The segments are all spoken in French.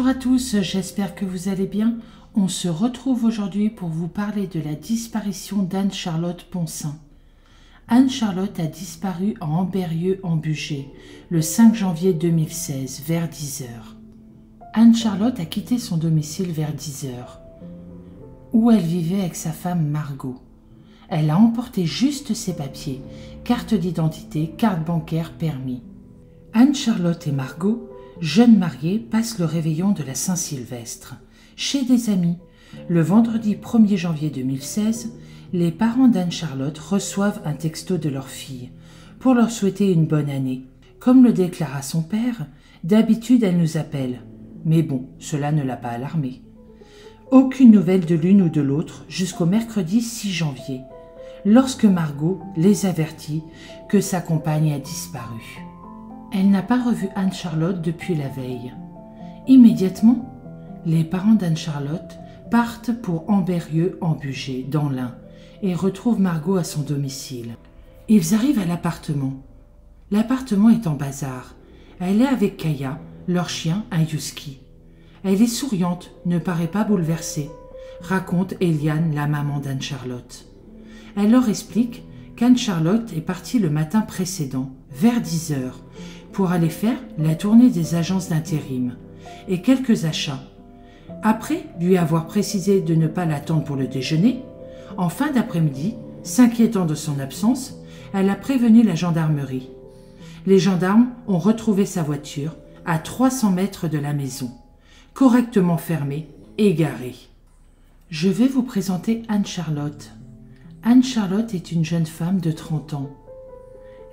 Bonjour à tous, j'espère que vous allez bien. On se retrouve aujourd'hui pour vous parler de la disparition d'Anne-Charlotte Ponsin. Anne-Charlotte a disparu en Amberieux en Bugey le 5 janvier 2016 vers 10 heures. Anne-Charlotte a quitté son domicile vers 10 heures, où elle vivait avec sa femme Margot. Elle a emporté juste ses papiers, carte d'identité, carte bancaire, permis. Anne-Charlotte et Margot jeunes mariés passent le réveillon de la Saint-Sylvestre chez des amis. Le vendredi 1er janvier 2016, les parents d'Anne-Charlotte reçoivent un texto de leur fille pour leur souhaiter une bonne année. Comme le déclara son père, d'habitude elle nous appelle. Mais bon, cela ne l'a pas alarmée. Aucune nouvelle de l'une ou de l'autre jusqu'au mercredi 6 janvier, lorsque Margot les avertit que sa compagne a disparu. Elle n'a pas revu Anne-Charlotte depuis la veille. Immédiatement, les parents d'Anne-Charlotte partent pour Amberieux en Bugey, dans l'Ain, et retrouvent Margot à son domicile. Ils arrivent à l'appartement. L'appartement est en bazar. Elle est avec Kaya, leur chien, husky. Elle est souriante, ne paraît pas bouleversée, raconte Eliane, la maman d'Anne-Charlotte. Elle leur explique qu'Anne-Charlotte est partie le matin précédent, vers 10 heures, pour aller faire la tournée des agences d'intérim et quelques achats. Après lui avoir précisé de ne pas l'attendre pour le déjeuner, en fin d'après-midi, s'inquiétant de son absence, elle a prévenu la gendarmerie. Les gendarmes ont retrouvé sa voiture à 300 mètres de la maison, correctement fermée et garée. Je vais vous présenter Anne-Charlotte. Anne-Charlotte est une jeune femme de 30 ans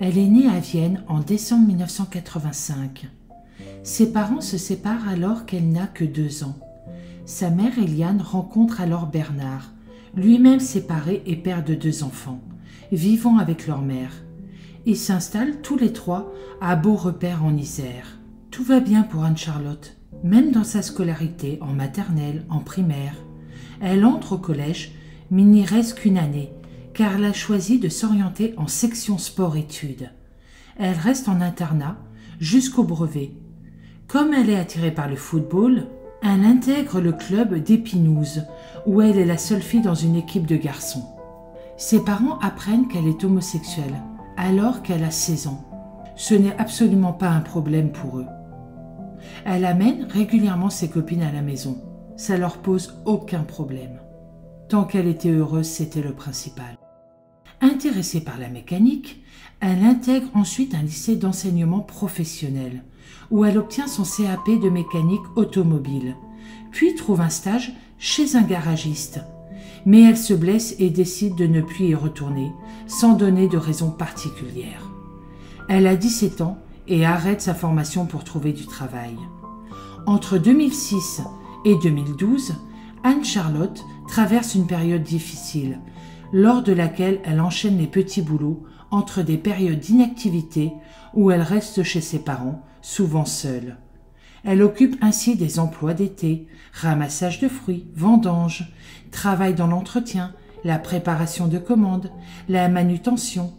elle est née à Vienne en décembre 1985. Ses parents se séparent alors qu'elle n'a que deux ans. Sa mère Eliane rencontre alors Bernard, lui-même séparé et père de deux enfants, vivant avec leur mère. Ils s'installent tous les trois à Beaurepaire en Isère. Tout va bien pour Anne-Charlotte, même dans sa scolarité en maternelle, en primaire. Elle entre au collège, mais n'y reste qu'une année car elle a choisi de s'orienter en section sport-études. Elle reste en internat jusqu'au brevet. Comme elle est attirée par le football, elle intègre le club d'Épinouse, où elle est la seule fille dans une équipe de garçons. Ses parents apprennent qu'elle est homosexuelle, alors qu'elle a 16 ans. Ce n'est absolument pas un problème pour eux. Elle amène régulièrement ses copines à la maison. Ça leur pose aucun problème. Tant qu'elle était heureuse, c'était le principal. Intéressée par la mécanique, elle intègre ensuite un lycée d'enseignement professionnel, où elle obtient son CAP de mécanique automobile, puis trouve un stage chez un garagiste. Mais elle se blesse et décide de ne plus y retourner, sans donner de raison particulière. Elle a 17 ans et arrête sa formation pour trouver du travail. Entre 2006 et 2012, Anne-Charlotte traverse une période difficile lors de laquelle elle enchaîne les petits boulots entre des périodes d'inactivité où elle reste chez ses parents, souvent seule. Elle occupe ainsi des emplois d'été, ramassage de fruits, vendange, travail dans l'entretien, la préparation de commandes, la manutention.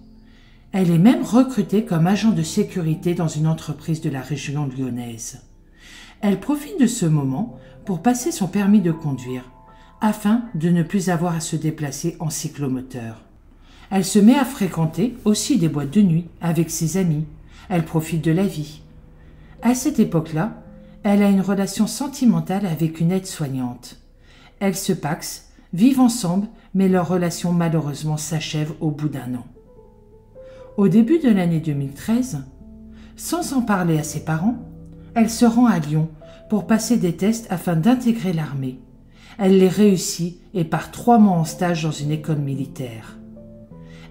Elle est même recrutée comme agent de sécurité dans une entreprise de la région lyonnaise. Elle profite de ce moment pour passer son permis de conduire afin de ne plus avoir à se déplacer en cyclomoteur. Elle se met à fréquenter aussi des boîtes de nuit avec ses amis. Elle profite de la vie. À cette époque-là, elle a une relation sentimentale avec une aide-soignante. Elles se paxent, vivent ensemble, mais leur relation malheureusement s'achève au bout d'un an. Au début de l'année 2013, sans en parler à ses parents, elle se rend à Lyon pour passer des tests afin d'intégrer l'armée. Elle les réussit et part trois mois en stage dans une école militaire.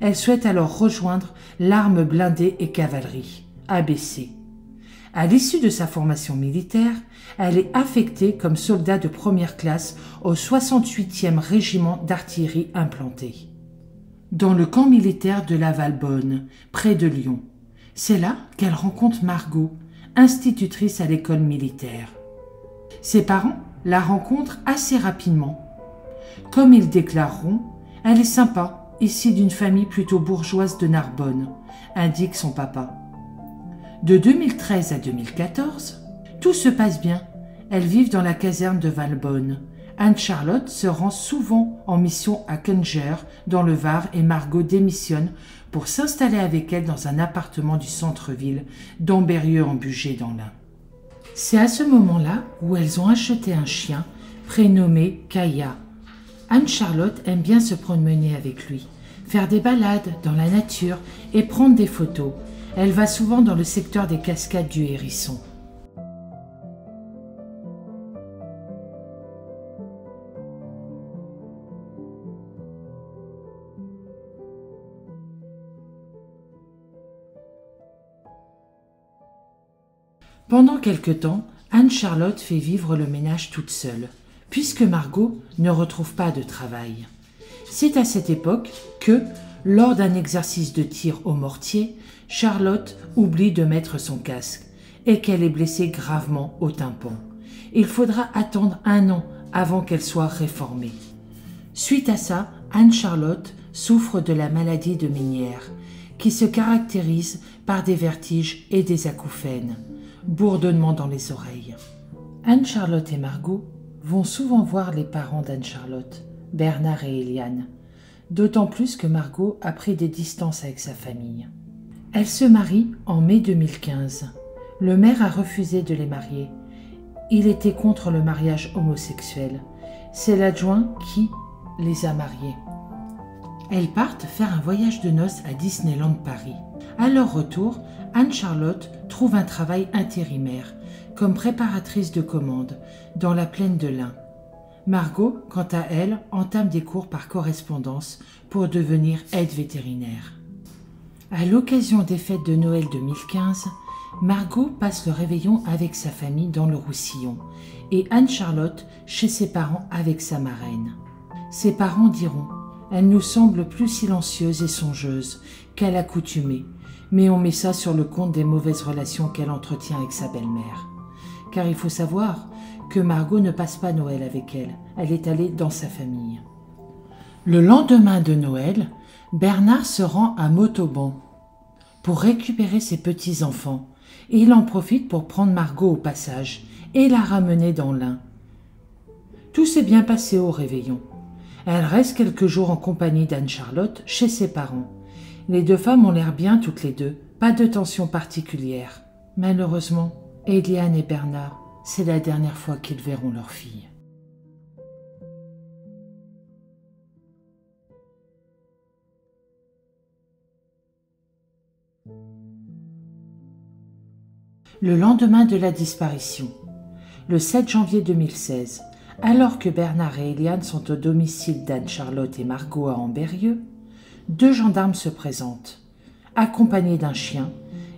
Elle souhaite alors rejoindre l'arme blindée et cavalerie, ABC. À l'issue de sa formation militaire, elle est affectée comme soldat de première classe au 68e régiment d'artillerie implanté. Dans le camp militaire de la Valbonne, près de Lyon. C'est là qu'elle rencontre Margot, institutrice à l'école militaire. Ses parents la rencontre assez rapidement. Comme ils déclareront, elle est sympa, issue d'une famille plutôt bourgeoise de Narbonne, indique son papa. De 2013 à 2014, tout se passe bien. Elles vivent dans la caserne de Valbonne. Anne-Charlotte se rend souvent en mission à Kunger, dans le Var, et Margot démissionne pour s'installer avec elle dans un appartement du centre-ville d'Amberieux en Bugey dans l'Ain. C'est à ce moment-là où elles ont acheté un chien prénommé Kaya. Anne-Charlotte aime bien se promener avec lui, faire des balades dans la nature et prendre des photos. Elle va souvent dans le secteur des cascades du Hérisson. Pendant quelque temps, Anne-Charlotte fait vivre le ménage toute seule, puisque Margot ne retrouve pas de travail. C'est à cette époque que, lors d'un exercice de tir au mortier, Charlotte oublie de mettre son casque et qu'elle est blessée gravement au tympan. Il faudra attendre un an avant qu'elle soit réformée. Suite à ça, Anne-Charlotte souffre de la maladie de Minière, qui se caractérise par des vertiges et des acouphènes bourdonnement dans les oreilles. Anne-Charlotte et Margot vont souvent voir les parents d'Anne-Charlotte, Bernard et Eliane, d'autant plus que Margot a pris des distances avec sa famille. Elle se marie en mai 2015. Le maire a refusé de les marier. Il était contre le mariage homosexuel. C'est l'adjoint qui les a mariés. Elles partent faire un voyage de noces à Disneyland Paris. À leur retour, Anne-Charlotte trouve un travail intérimaire comme préparatrice de commandes dans la plaine de l'Ain. Margot, quant à elle, entame des cours par correspondance pour devenir aide vétérinaire. À l'occasion des fêtes de Noël 2015, Margot passe le réveillon avec sa famille dans le Roussillon et Anne-Charlotte chez ses parents avec sa marraine. Ses parents diront Elle nous semble plus silencieuse et songeuse qu'à l'accoutumée, mais on met ça sur le compte des mauvaises relations qu'elle entretient avec sa belle-mère. Car il faut savoir que Margot ne passe pas Noël avec elle, elle est allée dans sa famille. Le lendemain de Noël, Bernard se rend à Motoban pour récupérer ses petits-enfants, et il en profite pour prendre Margot au passage et la ramener dans l'Ain. Tout s'est bien passé au réveillon. Elle reste quelques jours en compagnie d'Anne-Charlotte chez ses parents. Les deux femmes ont l'air bien toutes les deux, pas de tension particulière. Malheureusement, Eliane et Bernard, c'est la dernière fois qu'ils verront leur fille. Le lendemain de la disparition, le 7 janvier 2016, alors que Bernard et Eliane sont au domicile d'Anne-Charlotte et Margot à Amberieux, deux gendarmes se présentent, accompagnés d'un chien,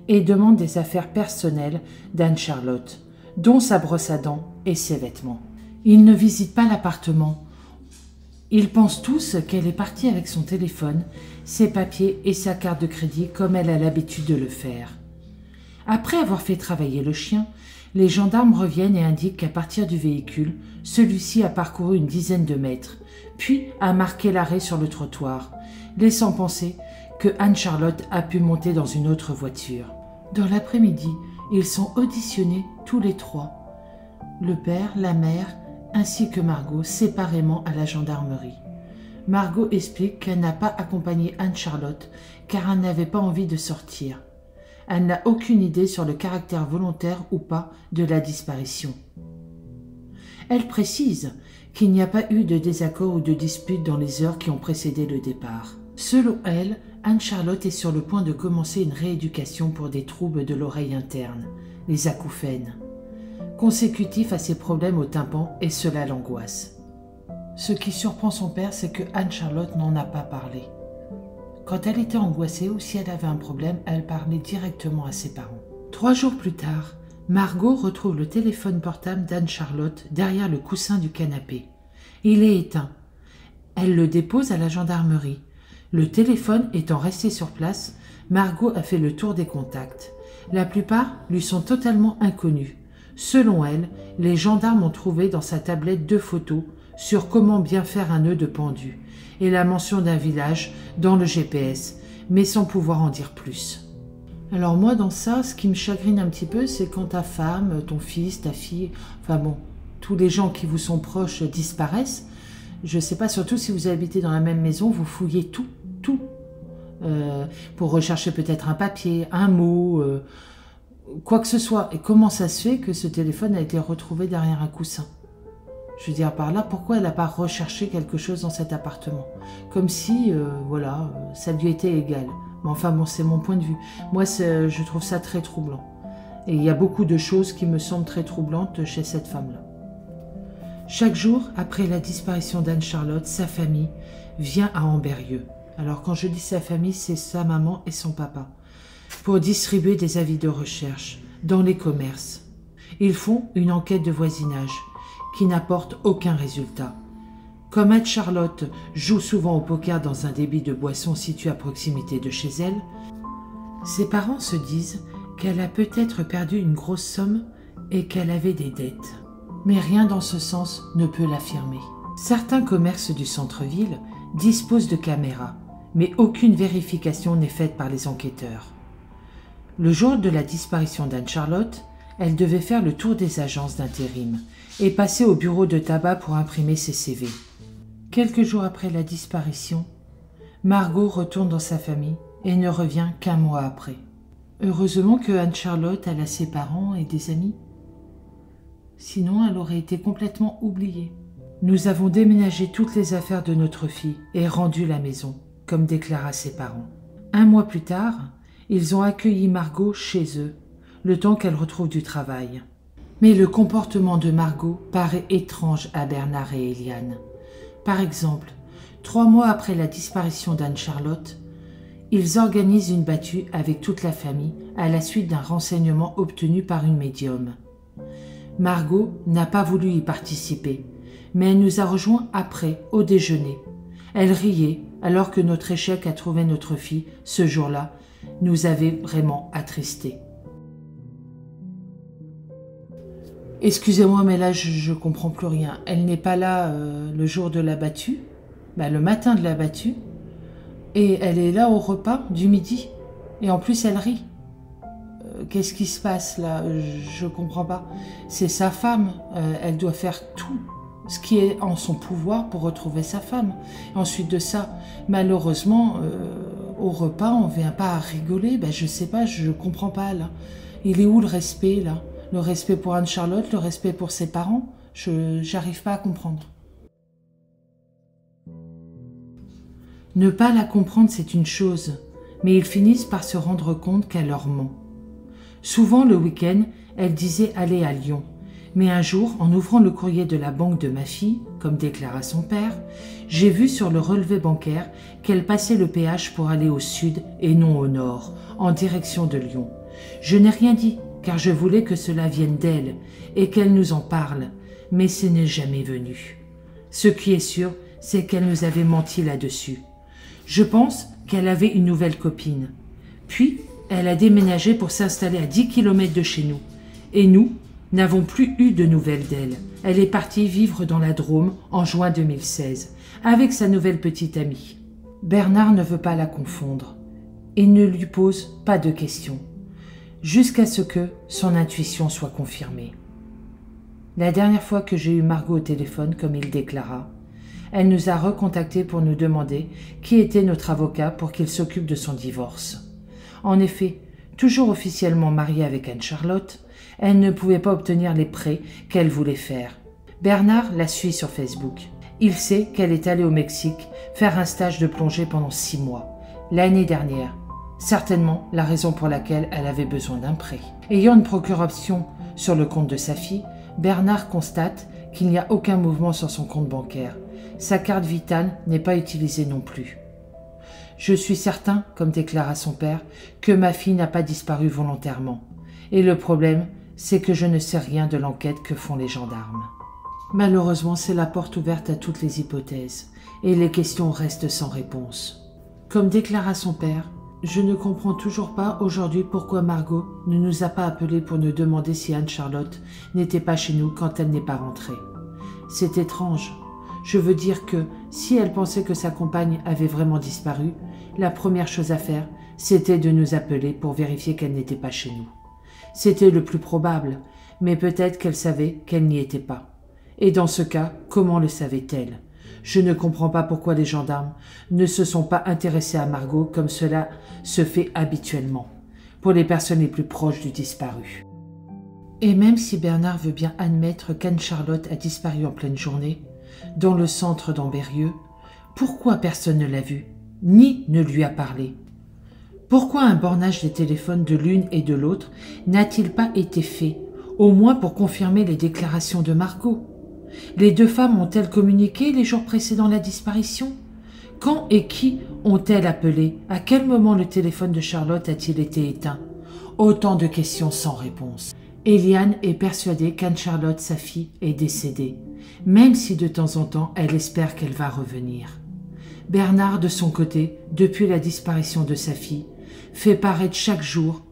et demandent des affaires personnelles d'Anne-Charlotte, dont sa brosse à dents et ses vêtements. Ils ne visitent pas l'appartement. Ils pensent tous qu'elle est partie avec son téléphone, ses papiers et sa carte de crédit comme elle a l'habitude de le faire. Après avoir fait travailler le chien, les gendarmes reviennent et indiquent qu'à partir du véhicule, celui-ci a parcouru une dizaine de mètres, puis a marqué l'arrêt sur le trottoir, laissant penser que Anne-Charlotte a pu monter dans une autre voiture. Dans l'après-midi, ils sont auditionnés tous les trois, le père, la mère, ainsi que Margot, séparément à la gendarmerie. Margot explique qu'elle n'a pas accompagné Anne-Charlotte car elle n'avait pas envie de sortir. Elle n'a aucune idée sur le caractère volontaire ou pas de la disparition. Elle précise qu'il n'y a pas eu de désaccord ou de dispute dans les heures qui ont précédé le départ. Selon elle, Anne-Charlotte est sur le point de commencer une rééducation pour des troubles de l'oreille interne, les acouphènes, consécutifs à ses problèmes au tympan et cela l'angoisse. Ce qui surprend son père, c'est que Anne-Charlotte n'en a pas parlé. Quand elle était angoissée ou si elle avait un problème, elle parlait directement à ses parents. Trois jours plus tard, Margot retrouve le téléphone portable d'Anne-Charlotte derrière le coussin du canapé. Il est éteint. Elle le dépose à la gendarmerie. Le téléphone étant resté sur place, Margot a fait le tour des contacts. La plupart lui sont totalement inconnus. Selon elle, les gendarmes ont trouvé dans sa tablette deux photos sur comment bien faire un nœud de pendu et la mention d'un village dans le GPS, mais sans pouvoir en dire plus. Alors moi, dans ça, ce qui me chagrine un petit peu, c'est quand ta femme, ton fils, ta fille, enfin bon, tous les gens qui vous sont proches disparaissent. Je ne sais pas, surtout si vous habitez dans la même maison, vous fouillez tout, tout, euh, pour rechercher peut-être un papier, un mot, euh, quoi que ce soit. Et comment ça se fait que ce téléphone a été retrouvé derrière un coussin? Je veux dire par là, pourquoi elle n'a pas recherché quelque chose dans cet appartement? Comme si, euh, voilà, ça lui était égal. Mais enfin bon, c'est mon point de vue. Moi, je trouve ça très troublant. Et il y a beaucoup de choses qui me semblent très troublantes chez cette femme-là. Chaque jour, après la disparition d'Anne-Charlotte, sa famille vient à Amberieux. Alors quand je dis sa famille, c'est sa maman et son papa. Pour distribuer des avis de recherche dans les commerces. Ils font une enquête de voisinage qui n'apporte aucun résultat. Comme Anne-Charlotte joue souvent au poker dans un débit de boisson situé à proximité de chez elle, ses parents se disent qu'elle a peut-être perdu une grosse somme et qu'elle avait des dettes. Mais rien dans ce sens ne peut l'affirmer. Certains commerces du centre-ville disposent de caméras mais aucune vérification n'est faite par les enquêteurs. Le jour de la disparition d'Anne-Charlotte, elle devait faire le tour des agences d'intérim et passer au bureau de tabac pour imprimer ses CV. Quelques jours après la disparition, Margot retourne dans sa famille et ne revient qu'un mois après. Heureusement que Anne-Charlotte a ses parents et des amis. Sinon, elle aurait été complètement oubliée. Nous avons déménagé toutes les affaires de notre fille et rendu la maison comme déclara ses parents. Un mois plus tard, ils ont accueilli Margot chez eux, le temps qu'elle retrouve du travail. Mais le comportement de Margot paraît étrange à Bernard et Eliane. Par exemple, trois mois après la disparition d'Anne-Charlotte, ils organisent une battue avec toute la famille à la suite d'un renseignement obtenu par une médium. Margot n'a pas voulu y participer, mais elle nous a rejoints après, au déjeuner. Elle riait alors que notre échec à trouver notre fille ce jour-là nous avait vraiment attristés. Excusez-moi, mais là, je ne comprends plus rien. Elle n'est pas là euh, le jour de la battue, bah, le matin de la battue, et elle est là au repas du midi, et en plus, elle rit. Euh, qu'est-ce qui se passe là? Je ne comprends pas. C'est sa femme, euh, elle doit faire tout ce qui est en son pouvoir pour retrouver sa femme. ensuite de ça, malheureusement, euh, au repas, on ne vient pas à rigoler. Ben, je sais pas, je ne comprends pas là. Il est où le respect là? Le respect pour Anne-Charlotte, le respect pour ses parents? Je n'arrive pas à comprendre. Ne pas la comprendre, c'est une chose, mais ils finissent par se rendre compte qu'elle leur ment. Souvent le week-end, elle disait aller à Lyon. Mais un jour, en ouvrant le courrier de la banque de ma fille, comme déclara son père, j'ai vu sur le relevé bancaire qu'elle passait le péage pour aller au sud et non au nord, en direction de Lyon. Je n'ai rien dit, car je voulais que cela vienne d'elle et qu'elle nous en parle, mais ce n'est jamais venu. Ce qui est sûr, c'est qu'elle nous avait menti là-dessus. Je pense qu'elle avait une nouvelle copine. Puis, elle a déménagé pour s'installer à 10 kilomètres de chez nous. Et nous, n'avons plus eu de nouvelles d'elle. Elle est partie vivre dans la Drôme en juin 2016 avec sa nouvelle petite amie. Bernard ne veut pas la confondre et ne lui pose pas de questions jusqu'à ce que son intuition soit confirmée. La dernière fois que j'ai eu Margot au téléphone, comme il déclara, elle nous a recontactés pour nous demander qui était notre avocat pour qu'il s'occupe de son divorce. En effet, toujours officiellement mariée avec Anne-Charlotte, elle ne pouvait pas obtenir les prêts qu'elle voulait faire. Bernard la suit sur Facebook. Il sait qu'elle est allée au Mexique faire un stage de plongée pendant six mois, l'année dernière. Certainement la raison pour laquelle elle avait besoin d'un prêt. Ayant une procuration sur le compte de sa fille, Bernard constate qu'il n'y a aucun mouvement sur son compte bancaire. Sa carte vitale n'est pas utilisée non plus. Je suis certain, comme déclara son père, que ma fille n'a pas disparu volontairement. Et le problème, c'est que je ne sais rien de l'enquête que font les gendarmes. Malheureusement, c'est la porte ouverte à toutes les hypothèses, et les questions restent sans réponse. Comme déclara son père, je ne comprends toujours pas aujourd'hui pourquoi Margot ne nous a pas appelés pour nous demander si Anne-Charlotte n'était pas chez nous quand elle n'est pas rentrée. C'est étrange. Je veux dire que si elle pensait que sa compagne avait vraiment disparu, la première chose à faire, c'était de nous appeler pour vérifier qu'elle n'était pas chez nous. C'était le plus probable, mais peut-être qu'elle savait qu'elle n'y était pas. Et dans ce cas, comment le savait-elle? Je ne comprends pas pourquoi les gendarmes ne se sont pas intéressés à Margot comme cela se fait habituellement, pour les personnes les plus proches du disparu. Et même si Bernard veut bien admettre qu'Anne-Charlotte a disparu en pleine journée, dans le centre d'Ambérieux, pourquoi personne ne l'a vue, ni ne lui a parlé. Pourquoi un bornage des téléphones de l'une et de l'autre n'a-t-il pas été fait, au moins pour confirmer les déclarations de Margot? Les deux femmes ont-elles communiqué les jours précédant la disparition? Quand et qui ont-elles appelé? À quel moment le téléphone de Charlotte a-t-il été éteint? Autant de questions sans réponse. Eliane est persuadée qu'Anne-Charlotte, sa fille, est décédée, même si de temps en temps elle espère qu'elle va revenir. Bernard, de son côté, depuis la disparition de sa fille, fait paraître chaque jour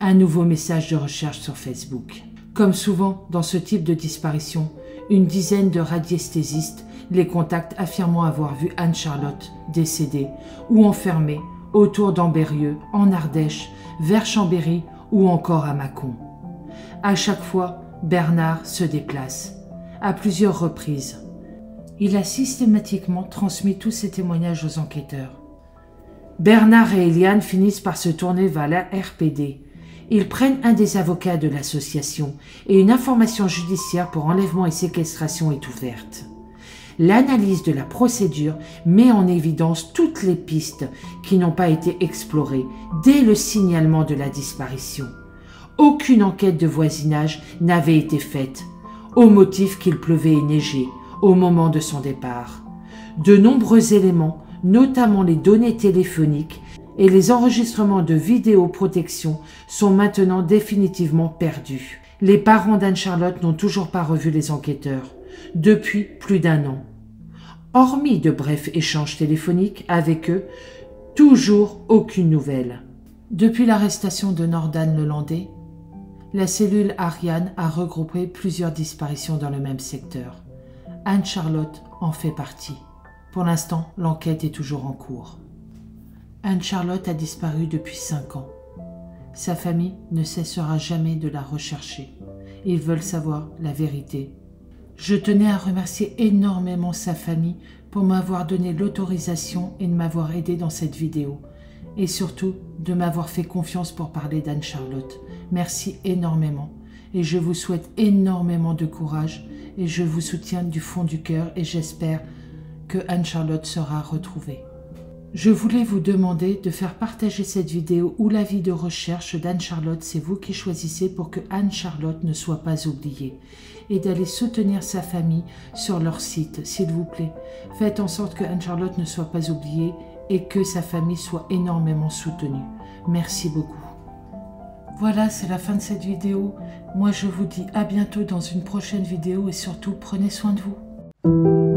un nouveau message de recherche sur Facebook. Comme souvent dans ce type de disparition, une dizaine de radiesthésistes les contactent affirmant avoir vu Anne-Charlotte décédée ou enfermée autour d'Ambérieux, en Ardèche, vers Chambéry ou encore à Mâcon. À chaque fois, Bernard se déplace, à plusieurs reprises. Il a systématiquement transmis tous ses témoignages aux enquêteurs. Bernard et Eliane finissent par se tourner vers la RPD. Ils prennent un des avocats de l'association et une information judiciaire pour enlèvement et séquestration est ouverte. L'analyse de la procédure met en évidence toutes les pistes qui n'ont pas été explorées dès le signalement de la disparition. Aucune enquête de voisinage n'avait été faite, au motif qu'il pleuvait et neigeait au moment de son départ. De nombreux éléments, notamment les données téléphoniques et les enregistrements de vidéoprotection, sont maintenant définitivement perdus. Les parents d'Anne-Charlotte n'ont toujours pas revu les enquêteurs, depuis plus d'un an. Hormis de brefs échanges téléphoniques avec eux, toujours aucune nouvelle. Depuis l'arrestation de Nordan Lelandais, la cellule Ariane a regroupé plusieurs disparitions dans le même secteur. Anne-Charlotte en fait partie. Pour l'instant, l'enquête est toujours en cours. Anne-Charlotte a disparu depuis cinq ans. Sa famille ne cessera jamais de la rechercher. Ils veulent savoir la vérité. Je tenais à remercier énormément sa famille pour m'avoir donné l'autorisation et de m'avoir aidé dans cette vidéo. Et surtout, de m'avoir fait confiance pour parler d'Anne-Charlotte. Merci énormément et je vous souhaite énormément de courage et je vous soutiens du fond du cœur et j'espère que Anne-Charlotte sera retrouvée. Je voulais vous demander de faire partager cette vidéo ou l'avis de recherche d'Anne-Charlotte, c'est vous qui choisissez pour que Anne-Charlotte ne soit pas oubliée, et d'aller soutenir sa famille sur leur site, s'il vous plaît. Faites en sorte que Anne-Charlotte ne soit pas oubliée et que sa famille soit énormément soutenue. Merci beaucoup. Voilà, c'est la fin de cette vidéo. Moi, je vous dis à bientôt dans une prochaine vidéo et surtout, prenez soin de vous.